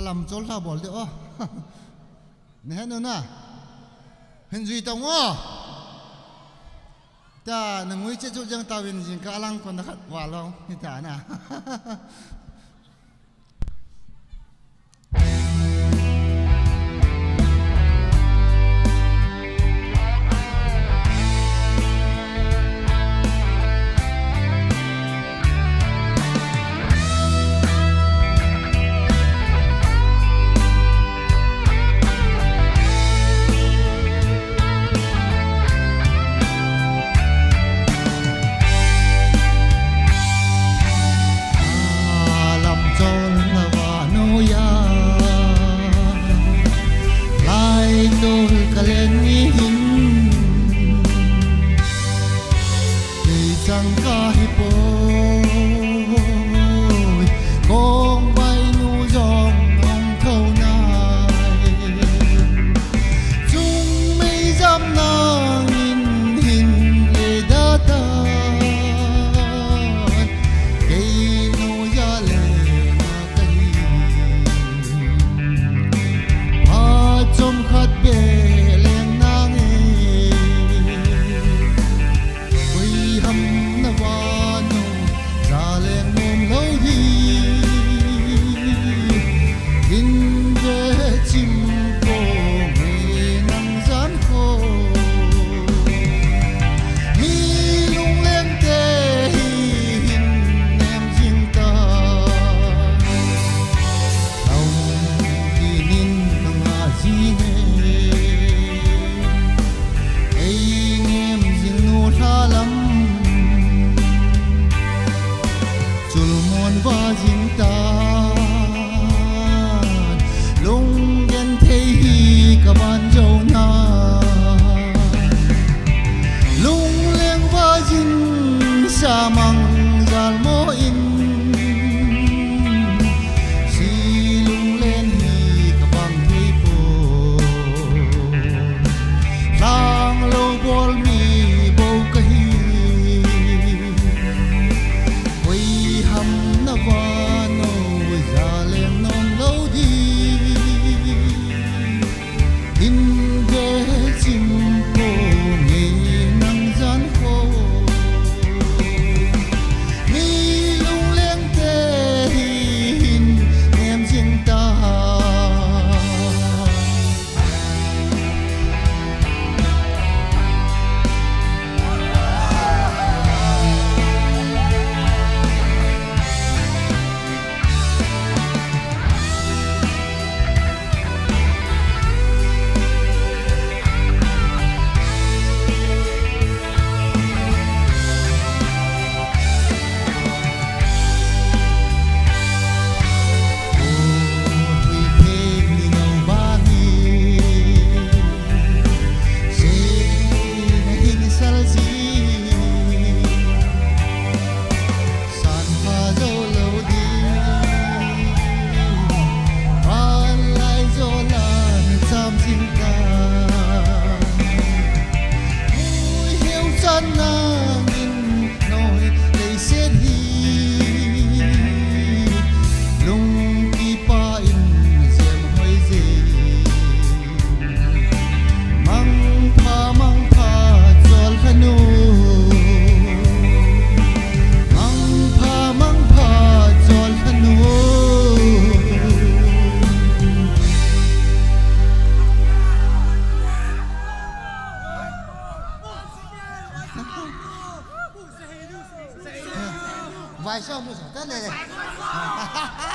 làm chốt là bỏ đi ô nè nó na hình duy tông ô ta nâng nguy chết chút dân ta viên dình cả lang còn đã khát vào lâu thì ta na zulmon wa jin ta lung yan thei hi ka ban jau na Vai, só música, tá,